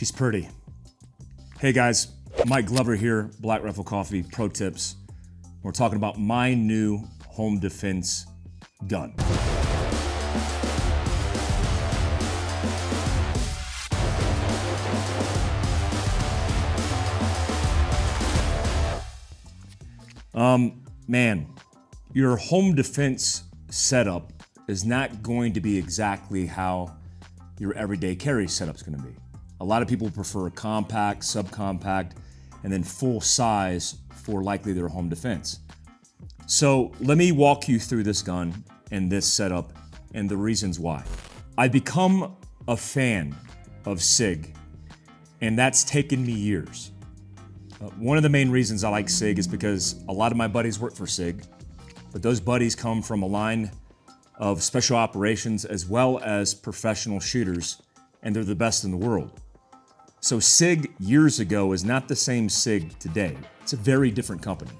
She's pretty. Hey guys, Mike Glover here, Black Rifle Coffee Pro Tips. We're talking about my new home defense gun. Um, man, your home defense setup is not going to be exactly how your everyday carry setup is going to be. A lot of people prefer compact, subcompact, and then full size for likely their home defense. So let me walk you through this gun and this setup and the reasons why. I've become a fan of SIG, and that's taken me years. Uh, one of the main reasons I like SIG is because a lot of my buddies work for SIG, but those buddies come from a line of special operations as well as professional shooters, and they're the best in the world. So SIG years ago is not the same SIG today. It's a very different company.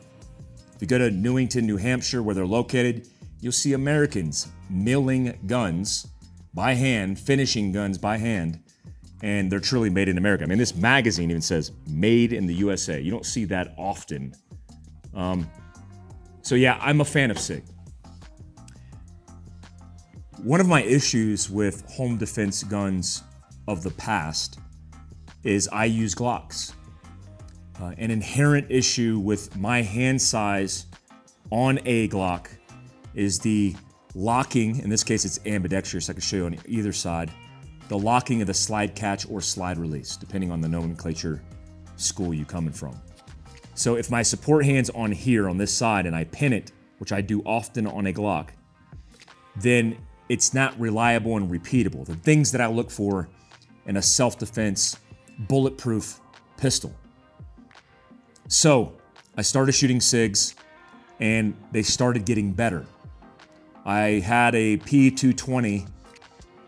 If you go to Newington, New Hampshire, where they're located, you'll see Americans milling guns by hand, finishing guns by hand, and they're truly made in America. I mean, this magazine even says made in the USA. You don't see that often. Um, so, yeah, I'm a fan of SIG. One of my issues with home defense guns of the past is I use Glocks. Uh, an inherent issue with my hand size on a Glock is the locking, in this case it's ambidextrous, I can show you on either side, the locking of the slide catch or slide release, depending on the nomenclature school you coming from. So if my support hand's on here on this side and I pin it, which I do often on a Glock, then it's not reliable and repeatable. The things that I look for in a self-defense bulletproof pistol. So I started shooting SIGs and they started getting better. I had a P220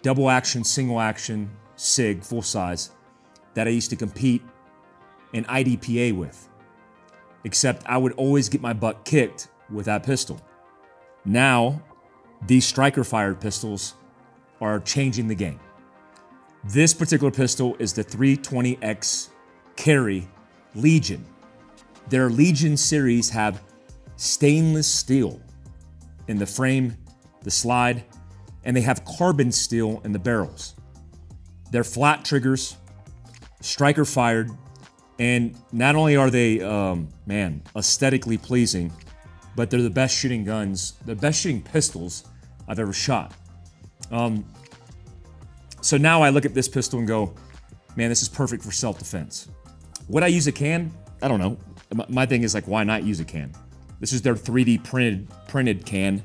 double action, single action SIG, full size, that I used to compete in IDPA with. Except I would always get my butt kicked with that pistol. Now these striker fired pistols are changing the game. This particular pistol is the 320X Carry Legion. Their Legion series have stainless steel in the frame, the slide, and they have carbon steel in the barrels. They're flat triggers, striker fired, and not only are they, um, man, aesthetically pleasing, but they're the best shooting guns, the best shooting pistols I've ever shot. Um, so now I look at this pistol and go, man, this is perfect for self-defense. Would I use a can? I don't know. My thing is like, why not use a can? This is their 3D printed printed can,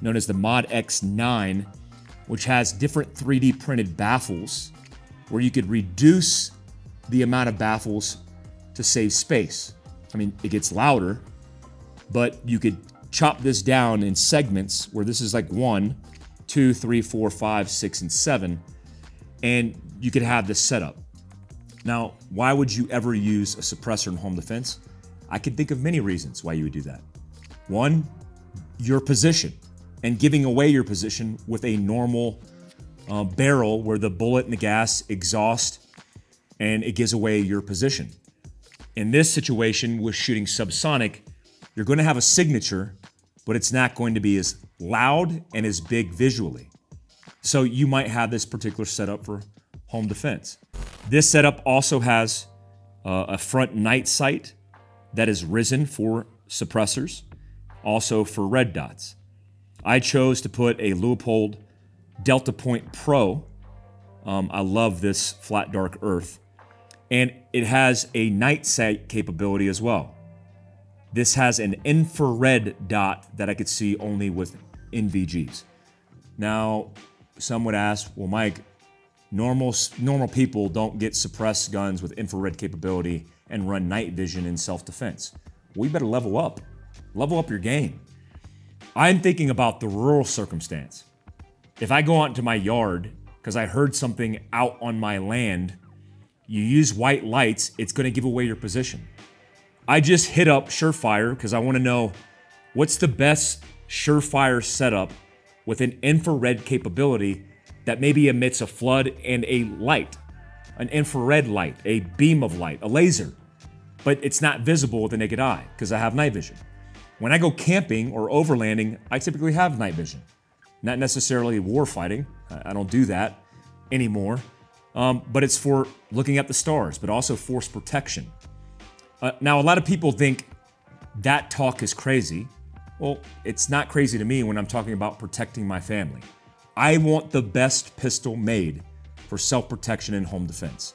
known as the MODX-9, which has different 3D printed baffles, where you could reduce the amount of baffles to save space. I mean, it gets louder, but you could chop this down in segments where this is like one, two, three, four, five, six, and seven, and you could have this setup. Now, why would you ever use a suppressor in home defense? I could think of many reasons why you would do that. One, your position and giving away your position with a normal uh, barrel where the bullet and the gas exhaust and it gives away your position. In this situation with shooting subsonic, you're going to have a signature, but it's not going to be as loud and as big visually. So you might have this particular setup for home defense. This setup also has uh, a front night sight that is risen for suppressors, also for red dots. I chose to put a Leupold DeltaPoint Pro. Um, I love this flat dark earth. And it has a night sight capability as well. This has an infrared dot that I could see only with NVGs. Now, some would ask, well, Mike, normal, normal people don't get suppressed guns with infrared capability and run night vision in self-defense. Well, you better level up. Level up your game. I'm thinking about the rural circumstance. If I go out into my yard because I heard something out on my land, you use white lights, it's going to give away your position. I just hit up Surefire because I want to know what's the best Surefire setup with an infrared capability that maybe emits a flood and a light. an infrared light, a beam of light, a laser, but it's not visible with the naked eye because I have night vision. When I go camping or overlanding, I typically have night vision. Not necessarily war fighting, I don't do that anymore, um, but it's for looking at the stars, but also force protection. Uh, now, a lot of people think that talk is crazy. Well, it's not crazy to me when I'm talking about protecting my family. I want the best pistol made for self protection and home defense.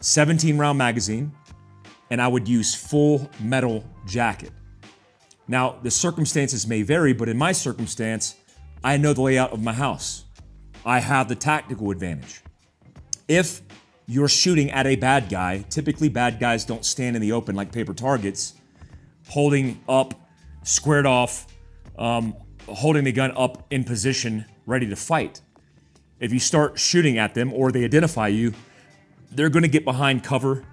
17 round magazine, and I would use full metal jacket. Now, the circumstances may vary, but in my circumstance, I know the layout of my house. I have the tactical advantage. If you're shooting at a bad guy, typically bad guys don't stand in the open like paper targets, holding up, squared off, um, holding the gun up in position, ready to fight. If you start shooting at them or they identify you, they're going to get behind cover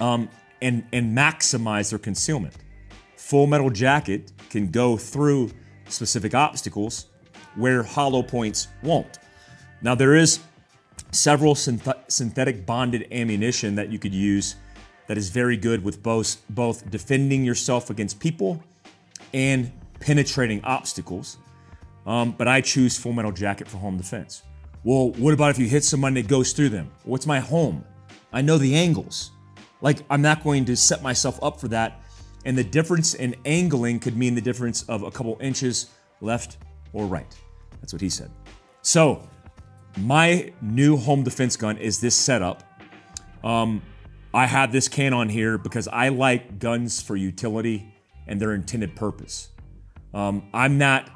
um, and, and maximize their concealment. Full metal jacket can go through specific obstacles where hollow points won't. Now, there is several synth- synthetic bonded ammunition that you could use that is very good with both, both defending yourself against people and penetrating obstacles. Um, but I choose full metal jacket for home defense. Well, what about if you hit somebody that goes through them? What's my home? I know the angles. Like, I'm not going to set myself up for that. And the difference in angling could mean the difference of a couple inches left or right. That's what he said. So, my new home defense gun is this setup. Um, I have this can on here because I like guns for utility and their intended purpose. Um, I'm not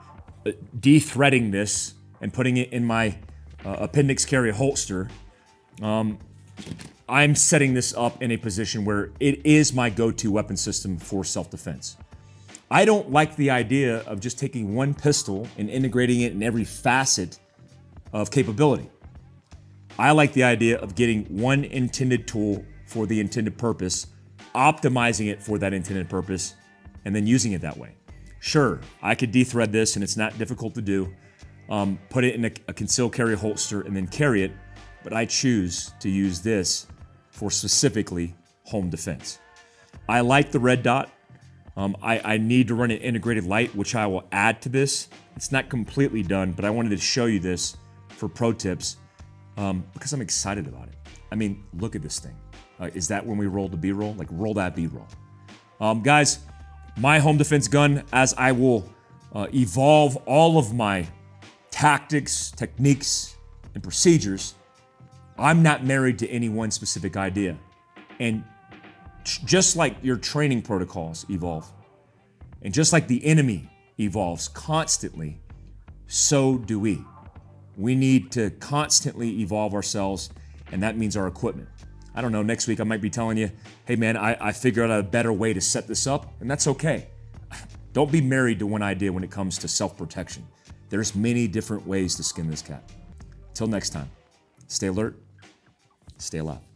uh, de-threading this and putting it in my uh, appendix carry holster. Um, I'm setting this up in a position where it is my go-to weapon system for self-defense. I don't like the idea of just taking one pistol and integrating it in every facet of capability. I like the idea of getting one intended tool for the intended purpose, optimizing it for that intended purpose, and then using it that way. Sure, I could de-thread this and it's not difficult to do. Um, put it in a, a concealed carry holster and then carry it, but I choose to use this for specifically home defense. I like the red dot. Um, I, I, need to run an integrated light, which I will add to this. It's not completely done, but I wanted to show you this for pro tips um, because I'm excited about it. I mean, look at this thing. Uh, is that when we roll the B-roll? Like, roll that B-roll. Um, guys, my home defense gun, as I will uh, evolve all of my tactics, techniques, and procedures, I'm not married to any one specific idea. And just like your training protocols evolve, and just like the enemy evolves constantly, so do we. We need to constantly evolve ourselves, and that means our equipment. I don't know, next week I might be telling you, hey man, I, I figured out a better way to set this up, and that's okay. Don't be married to one idea when it comes to self protection. There's many different ways to skin this cat. Till next time, stay alert, stay alive.